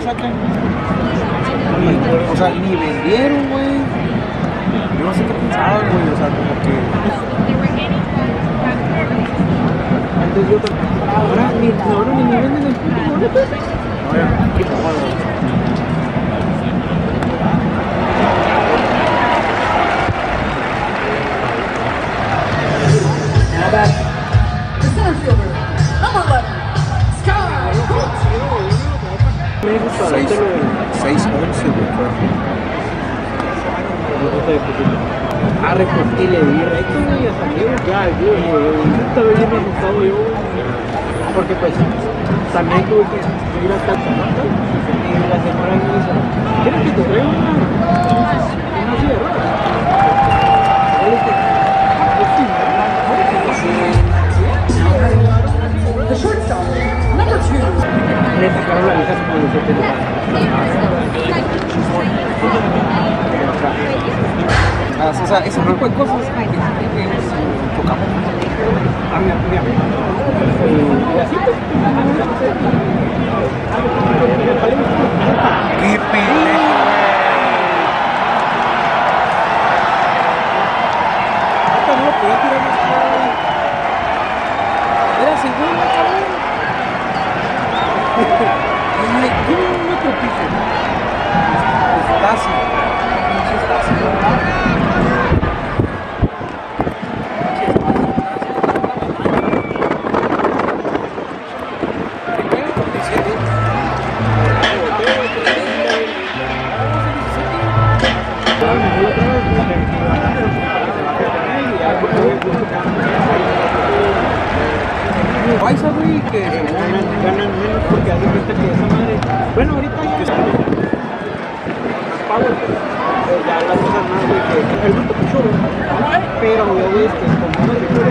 sacan. O sea, ni vendieron, güey. Yo no sé qué pensaban, güey. O sea, como que. Antes yo Ahora ni, ahora ni me venden el puto boleto. Ya. Qué 6 11, güey. Ah, hasta arriba. Ya, güey, estaba bien asustado yo. Porque pues, también tuve que ir hasta y la señora me dice, ¿quieres que te Ah, o sea, ese tipo de cosas que siempre enfocamos. a mi, mi amigo. Y así pues, ¡Qué pendejo, hasta no lo podía Paisa, güey, que Ganan, ganan menos porque hacen cuenta que esa madre. Bueno, ahorita ya. Power, pero ya las cosas más, güey, que el bruto güey. Pero güey, es que como no se puede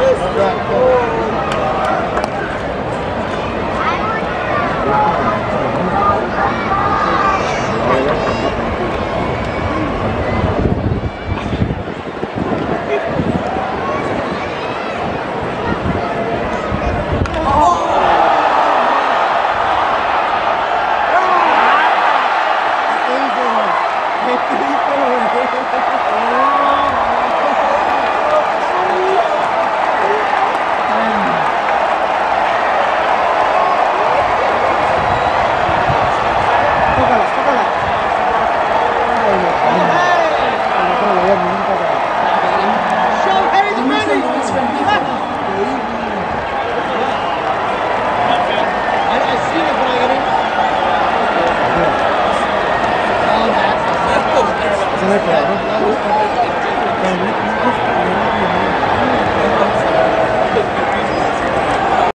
Yes.